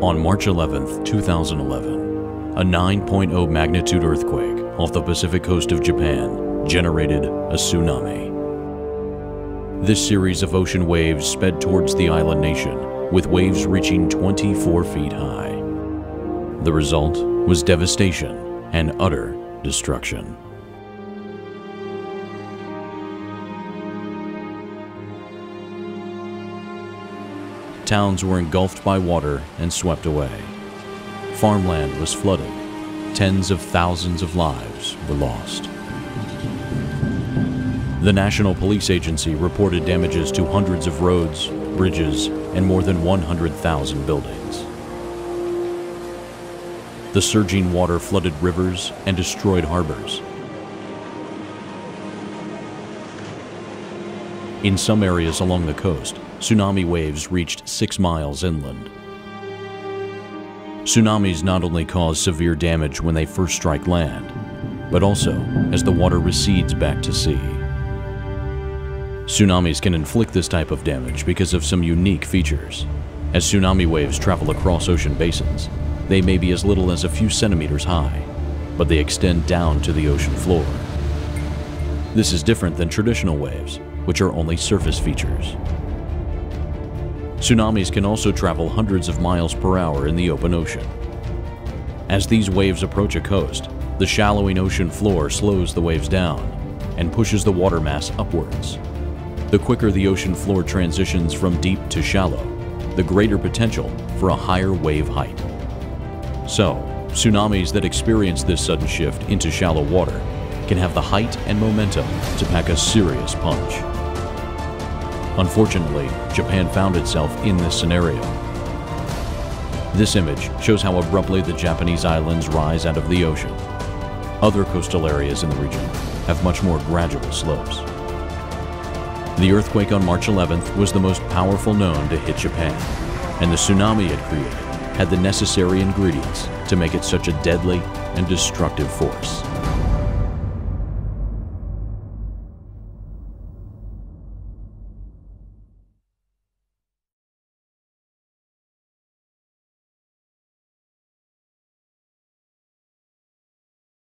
On March 11, 2011, a 9.0 magnitude earthquake off the Pacific coast of Japan generated a tsunami. This series of ocean waves sped towards the island nation, with waves reaching 24 feet high. The result was devastation and utter destruction. Towns were engulfed by water and swept away. Farmland was flooded. Tens of thousands of lives were lost. The National Police Agency reported damages to hundreds of roads, bridges, and more than 100,000 buildings. The surging water flooded rivers and destroyed harbors. In some areas along the coast, tsunami waves reached six miles inland. Tsunamis not only cause severe damage when they first strike land, but also as the water recedes back to sea. Tsunamis can inflict this type of damage because of some unique features. As tsunami waves travel across ocean basins, they may be as little as a few centimeters high, but they extend down to the ocean floor. This is different than traditional waves, which are only surface features. Tsunamis can also travel hundreds of miles per hour in the open ocean. As these waves approach a coast, the shallowing ocean floor slows the waves down and pushes the water mass upwards. The quicker the ocean floor transitions from deep to shallow, the greater potential for a higher wave height. So, tsunamis that experience this sudden shift into shallow water can have the height and momentum to pack a serious punch. Unfortunately, Japan found itself in this scenario. This image shows how abruptly the Japanese islands rise out of the ocean. Other coastal areas in the region have much more gradual slopes. The earthquake on March 11th was the most powerful known to hit Japan, and the tsunami it created had the necessary ingredients to make it such a deadly and destructive force.